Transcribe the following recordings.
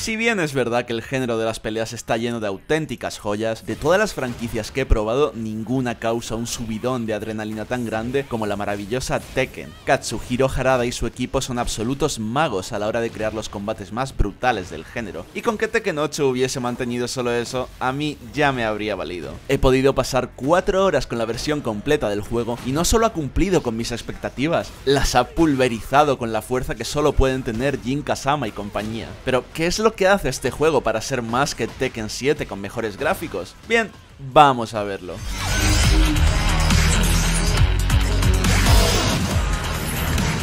Si bien es verdad que el género de las peleas está lleno de auténticas joyas, de todas las franquicias que he probado, ninguna causa un subidón de adrenalina tan grande como la maravillosa Tekken. Katsuhiro Harada y su equipo son absolutos magos a la hora de crear los combates más brutales del género, y con que Tekken 8 hubiese mantenido solo eso, a mí ya me habría valido. He podido pasar 4 horas con la versión completa del juego y no solo ha cumplido con mis expectativas, las ha pulverizado con la fuerza que solo pueden tener Jin Kazama y compañía. Pero, ¿qué es lo que hace este juego para ser más que Tekken 7 con mejores gráficos? Bien, vamos a verlo.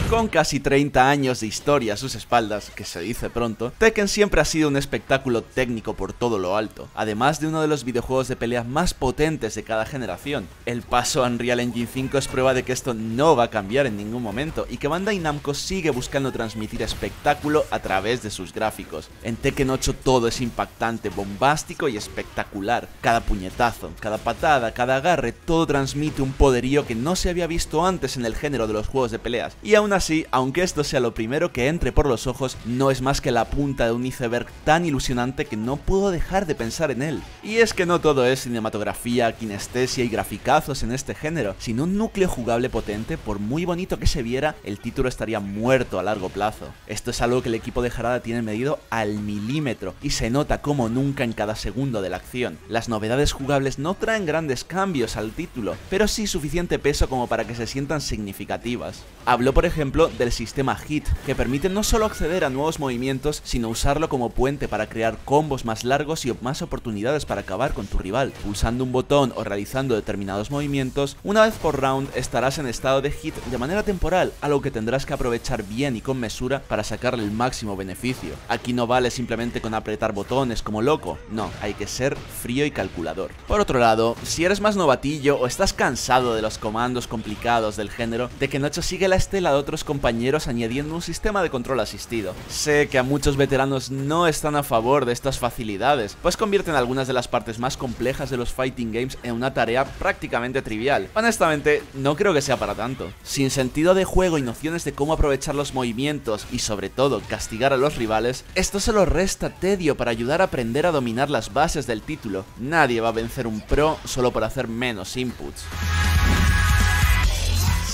Con casi 30 años de historia a sus espaldas, que se dice pronto, Tekken siempre ha sido un espectáculo técnico por todo lo alto, además de uno de los videojuegos de pelea más potentes de cada generación. El paso a Unreal Engine 5 es prueba de que esto no va a cambiar en ningún momento y que Bandai Namco sigue buscando transmitir espectáculo a través de sus gráficos. En Tekken 8 todo es impactante, bombástico y espectacular. Cada puñetazo, cada patada, cada agarre, todo transmite un poderío que no se había visto antes en el género de los juegos de peleas. Y aún así, aunque esto sea lo primero que entre por los ojos, no es más que la punta de un iceberg tan ilusionante que no puedo dejar de pensar en él. Y es que no todo es cinematografía, kinestesia y graficazos en este género, sino un núcleo jugable potente, por muy bonito que se viera, el título estaría muerto a largo plazo. Esto es algo que el equipo de Harada tiene medido al milímetro y se nota como nunca en cada segundo de la acción. Las novedades jugables no traen grandes cambios al título, pero sí suficiente peso como para que se sientan significativas. Hablo por ejemplo del sistema HIT, que permite no solo acceder a nuevos movimientos, sino usarlo como puente para crear combos más largos y más oportunidades para acabar con tu rival. Pulsando un botón o realizando determinados movimientos, una vez por round estarás en estado de hit de manera temporal, algo que tendrás que aprovechar bien y con mesura para sacarle el máximo beneficio. Aquí no vale simplemente con apretar botones como loco, no, hay que ser frío y calculador. Por otro lado, si eres más novatillo o estás cansado de los comandos complicados del género, de que Nacho sigue la estela de otros compañeros añadiendo un sistema de control asistido. Sé que a muchos veteranos no están a favor de estas facilidades, pues convierten algunas de las partes más complejas de los fighting games en una tarea prácticamente trivial. Honestamente, no creo que sea para tanto. Sin sentido de juego y nociones de cómo aprovechar los movimientos y sobre todo castigar a los rivales, esto solo resta tedio para ayudar a aprender a dominar las bases del título. Nadie va a vencer un pro solo por hacer menos inputs.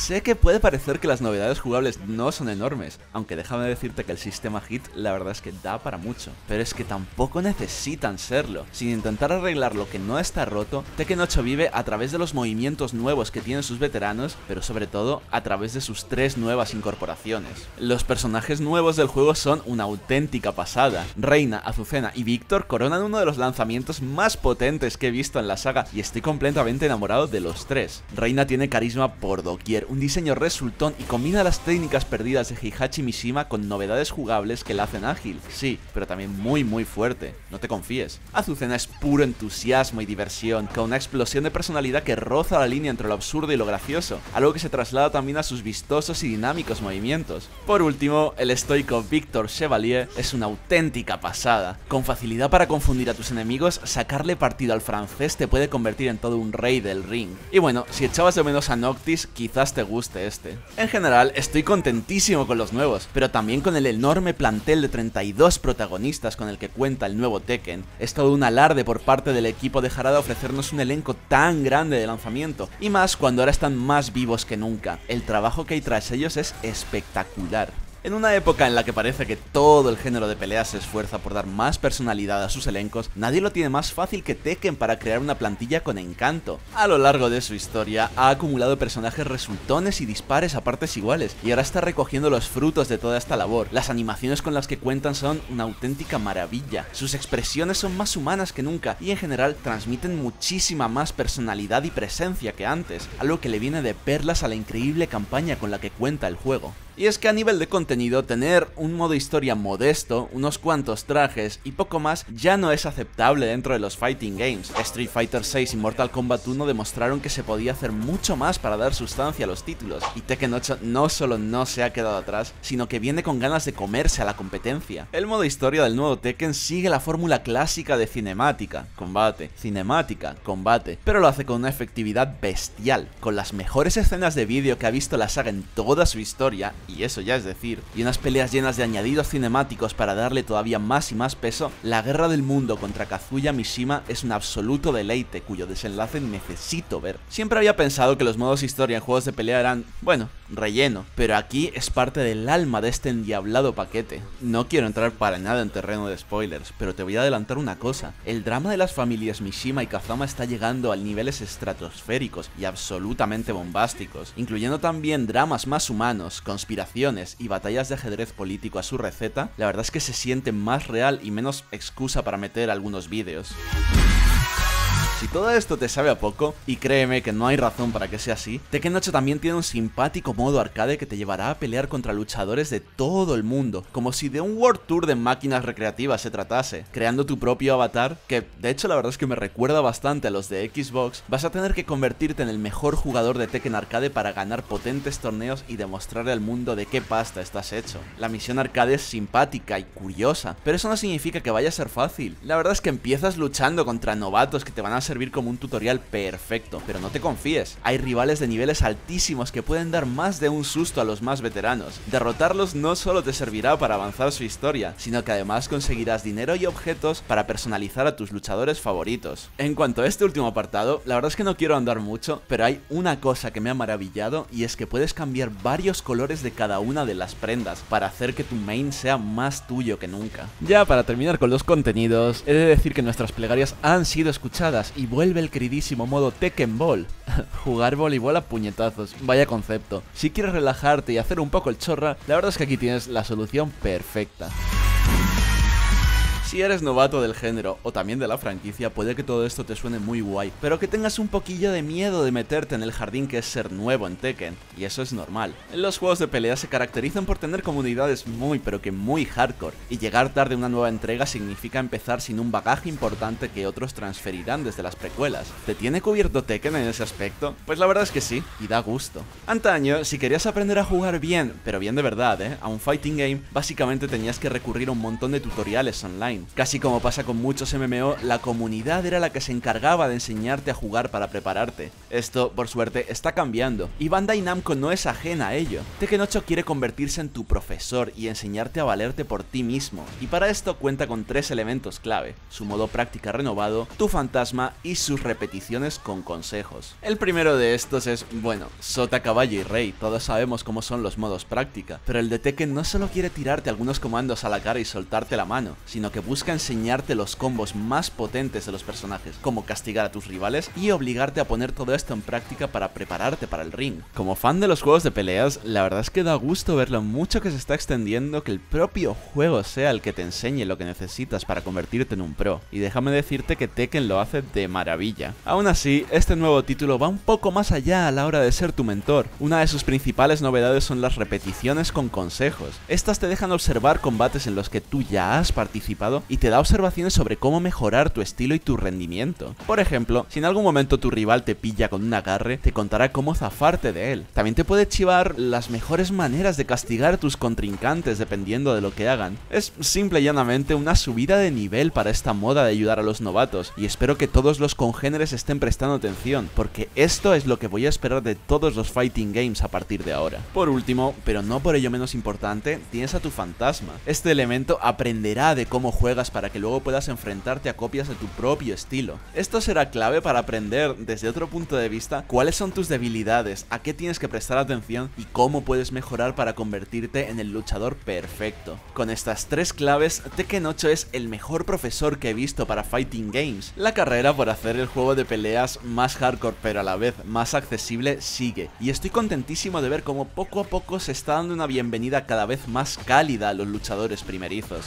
Sé que puede parecer que las novedades jugables no son enormes, aunque déjame decirte que el sistema HIT la verdad es que da para mucho, pero es que tampoco necesitan serlo. Sin intentar arreglar lo que no está roto, Tekken 8 vive a través de los movimientos nuevos que tienen sus veteranos, pero sobre todo a través de sus tres nuevas incorporaciones. Los personajes nuevos del juego son una auténtica pasada. Reina, Azucena y Víctor coronan uno de los lanzamientos más potentes que he visto en la saga y estoy completamente enamorado de los tres. Reina tiene carisma por doquier, un diseño resultón y combina las técnicas perdidas de Heihachi Mishima con novedades jugables que la hacen ágil, sí, pero también muy muy fuerte, no te confíes. Azucena es puro entusiasmo y diversión, con una explosión de personalidad que roza la línea entre lo absurdo y lo gracioso, algo que se traslada también a sus vistosos y dinámicos movimientos. Por último, el estoico Victor Chevalier es una auténtica pasada. Con facilidad para confundir a tus enemigos, sacarle partido al francés te puede convertir en todo un rey del ring. Y bueno, si echabas de menos a Noctis, quizás te guste este. En general, estoy contentísimo con los nuevos, pero también con el enorme plantel de 32 protagonistas con el que cuenta el nuevo Tekken. Es todo un alarde por parte del equipo de Harada ofrecernos un elenco tan grande de lanzamiento, y más cuando ahora están más vivos que nunca. El trabajo que hay tras ellos es espectacular. En una época en la que parece que todo el género de peleas se esfuerza por dar más personalidad a sus elencos, nadie lo tiene más fácil que Tekken para crear una plantilla con encanto. A lo largo de su historia, ha acumulado personajes resultones y dispares a partes iguales, y ahora está recogiendo los frutos de toda esta labor. Las animaciones con las que cuentan son una auténtica maravilla. Sus expresiones son más humanas que nunca, y en general transmiten muchísima más personalidad y presencia que antes, algo que le viene de perlas a la increíble campaña con la que cuenta el juego. Y es que a nivel de contenido, tener un modo historia modesto, unos cuantos trajes y poco más ya no es aceptable dentro de los fighting games. Street Fighter VI y Mortal Kombat 1 demostraron que se podía hacer mucho más para dar sustancia a los títulos, y Tekken 8 no solo no se ha quedado atrás, sino que viene con ganas de comerse a la competencia. El modo historia del nuevo Tekken sigue la fórmula clásica de cinemática, combate, cinemática, combate, pero lo hace con una efectividad bestial, con las mejores escenas de vídeo que ha visto la saga en toda su historia y eso ya es decir, y unas peleas llenas de añadidos cinemáticos para darle todavía más y más peso, la guerra del mundo contra Kazuya Mishima es un absoluto deleite cuyo desenlace necesito ver. Siempre había pensado que los modos historia en juegos de pelea eran, bueno, relleno, pero aquí es parte del alma de este endiablado paquete. No quiero entrar para nada en terreno de spoilers, pero te voy a adelantar una cosa, el drama de las familias Mishima y Kazama está llegando a niveles estratosféricos y absolutamente bombásticos, incluyendo también dramas más humanos, conspiraciones y batallas de ajedrez político a su receta, la verdad es que se siente más real y menos excusa para meter algunos vídeos. Si todo esto te sabe a poco, y créeme que no hay razón para que sea así, Tekken 8 también tiene un simpático modo arcade que te llevará a pelear contra luchadores de todo el mundo, como si de un World Tour de máquinas recreativas se tratase, creando tu propio avatar, que de hecho la verdad es que me recuerda bastante a los de Xbox, vas a tener que convertirte en el mejor jugador de Tekken arcade para ganar potentes torneos y demostrarle al mundo de qué pasta estás hecho. La misión arcade es simpática y curiosa, pero eso no significa que vaya a ser fácil. La verdad es que empiezas luchando contra novatos que te van a servir como un tutorial perfecto, pero no te confíes, hay rivales de niveles altísimos que pueden dar más de un susto a los más veteranos. Derrotarlos no solo te servirá para avanzar su historia, sino que además conseguirás dinero y objetos para personalizar a tus luchadores favoritos. En cuanto a este último apartado, la verdad es que no quiero andar mucho, pero hay una cosa que me ha maravillado y es que puedes cambiar varios colores de cada una de las prendas para hacer que tu main sea más tuyo que nunca. Ya para terminar con los contenidos, he de decir que nuestras plegarias han sido escuchadas y vuelve el queridísimo modo Tekken Ball. Jugar voleibol a puñetazos, vaya concepto. Si quieres relajarte y hacer un poco el chorra, la verdad es que aquí tienes la solución perfecta. Si eres novato del género o también de la franquicia, puede que todo esto te suene muy guay, pero que tengas un poquillo de miedo de meterte en el jardín que es ser nuevo en Tekken, y eso es normal. Los juegos de pelea se caracterizan por tener comunidades muy pero que muy hardcore, y llegar tarde a una nueva entrega significa empezar sin un bagaje importante que otros transferirán desde las precuelas. ¿Te tiene cubierto Tekken en ese aspecto? Pues la verdad es que sí, y da gusto. Antaño, si querías aprender a jugar bien, pero bien de verdad, ¿eh? a un fighting game, básicamente tenías que recurrir a un montón de tutoriales online. Casi como pasa con muchos MMO, la comunidad era la que se encargaba de enseñarte a jugar para prepararte. Esto, por suerte, está cambiando, y Bandai Namco no es ajena a ello. Tekken 8 quiere convertirse en tu profesor y enseñarte a valerte por ti mismo, y para esto cuenta con tres elementos clave, su modo práctica renovado, tu fantasma y sus repeticiones con consejos. El primero de estos es, bueno, Sota, Caballo y Rey, todos sabemos cómo son los modos práctica, pero el de Tekken no solo quiere tirarte algunos comandos a la cara y soltarte la mano, sino que busca enseñarte los combos más potentes de los personajes, como castigar a tus rivales y obligarte a poner todo esto en práctica para prepararte para el ring. Como fan de los juegos de peleas, la verdad es que da gusto ver lo mucho que se está extendiendo que el propio juego sea el que te enseñe lo que necesitas para convertirte en un pro, y déjame decirte que Tekken lo hace de maravilla. Aún así, este nuevo título va un poco más allá a la hora de ser tu mentor. Una de sus principales novedades son las repeticiones con consejos. Estas te dejan observar combates en los que tú ya has participado y te da observaciones sobre cómo mejorar tu estilo y tu rendimiento. Por ejemplo, si en algún momento tu rival te pilla con un agarre, te contará cómo zafarte de él. También te puede chivar las mejores maneras de castigar a tus contrincantes dependiendo de lo que hagan. Es simple y llanamente una subida de nivel para esta moda de ayudar a los novatos y espero que todos los congéneres estén prestando atención, porque esto es lo que voy a esperar de todos los fighting games a partir de ahora. Por último, pero no por ello menos importante, tienes a tu fantasma. Este elemento aprenderá de cómo para que luego puedas enfrentarte a copias de tu propio estilo. Esto será clave para aprender desde otro punto de vista cuáles son tus debilidades, a qué tienes que prestar atención y cómo puedes mejorar para convertirte en el luchador perfecto. Con estas tres claves, Tekken 8 es el mejor profesor que he visto para fighting games. La carrera por hacer el juego de peleas más hardcore pero a la vez más accesible sigue, y estoy contentísimo de ver cómo poco a poco se está dando una bienvenida cada vez más cálida a los luchadores primerizos.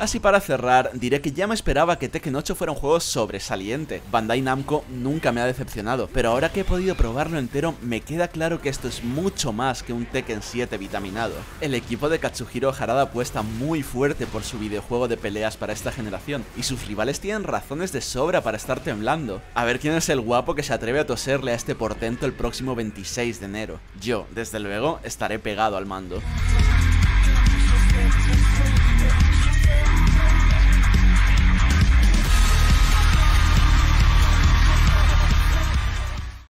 Así para cerrar, diré que ya me esperaba que Tekken 8 fuera un juego sobresaliente. Bandai Namco nunca me ha decepcionado, pero ahora que he podido probarlo entero, me queda claro que esto es mucho más que un Tekken 7 vitaminado. El equipo de Katsuhiro Harada apuesta muy fuerte por su videojuego de peleas para esta generación, y sus rivales tienen razones de sobra para estar temblando. A ver quién es el guapo que se atreve a toserle a este portento el próximo 26 de enero. Yo, desde luego, estaré pegado al mando.